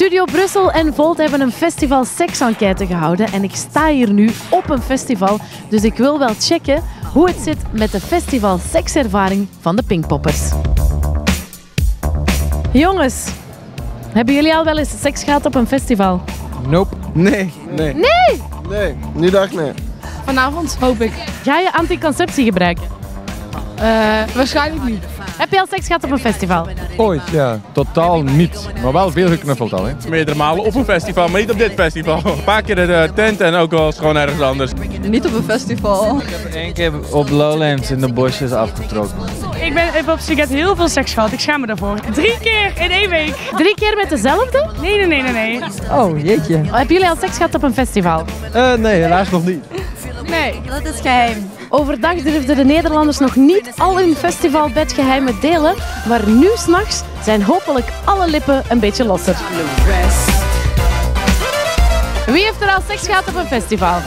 Studio Brussel en Volt hebben een festival seksenquête gehouden en ik sta hier nu op een festival, dus ik wil wel checken hoe het zit met de festival sekservaring van de Pinkpoppers. Jongens, hebben jullie al wel eens seks gehad op een festival? Nope. Nee. Nee. Nee! Nee, niet echt nee. Vanavond hoop ik. Ga je anticonceptie gebruiken? Eh, waarschijnlijk niet. Heb je al seks gehad op een festival? Ooit, ja. Totaal niet. Maar wel veel geknuffeld al, hè. Meerdere malen op een festival, maar niet op dit festival. Een paar keer de tent en ook wel eens gewoon ergens anders. Niet op een festival. Eén keer op Lowlands in de bosjes afgetrokken. Ik ben heb op Siget heel veel seks gehad. Ik schaam me daarvoor. Drie keer in één week. Drie keer met dezelfde? Nee, nee, nee, nee, nee. Oh, jeetje. Hebben jullie al seks gehad op een festival? Eh, nee, helaas nog niet. Nee. Dat is geheim. Overdag durfden de Nederlanders nog niet al hun festivalbedgeheimen delen, maar nu s'nachts zijn hopelijk alle lippen een beetje losser. Wie heeft er al seks gehad op een festival?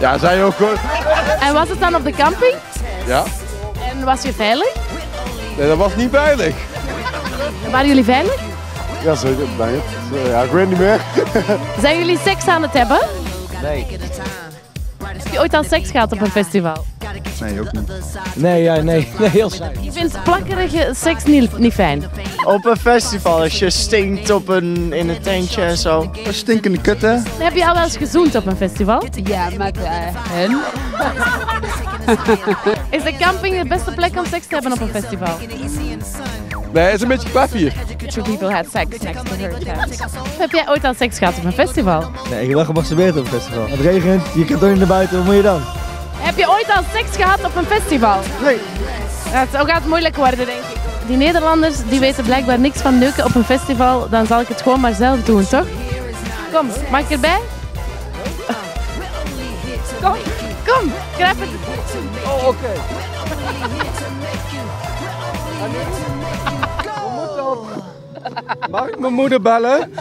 Ja, zij ook hoor. En was het dan op de camping? Ja. En was je veilig? Nee, dat was niet veilig. Waren jullie veilig? Ja, zeker. Ben het. Ja, ik weet niet meer. Zijn jullie seks aan het hebben? Nee. Heb je ooit al seks gehad op een festival? Nee, ook niet. Nee, ja, nee. nee heel saai. Ik vind plakkerige seks niet, niet fijn. Op een festival, als je stinkt op een, in een tentje en zo. Een stinkende kut, hè? Heb je al wel eens gezoend op een festival? Ja, met uh, hen. Is de camping de beste plek om seks te hebben op een festival? Nee, het is een beetje hier. Two people had sex next to her tent. Heb jij ooit al seks gehad op een festival? Nee, ik heb wel gemasturbeerd op een festival. Het regent, je kunt toch niet naar buiten, wat moet je dan? Heb je ooit al seks gehad op een festival? Nee. Het gaat moeilijk worden, denk ik. Die Nederlanders die weten blijkbaar niks van neuken op een festival. Dan zal ik het gewoon maar zelf doen, toch? Kom, mag ik erbij? Kom, kom, grijp het. Oh, oké. Mag ik mijn moeder bellen?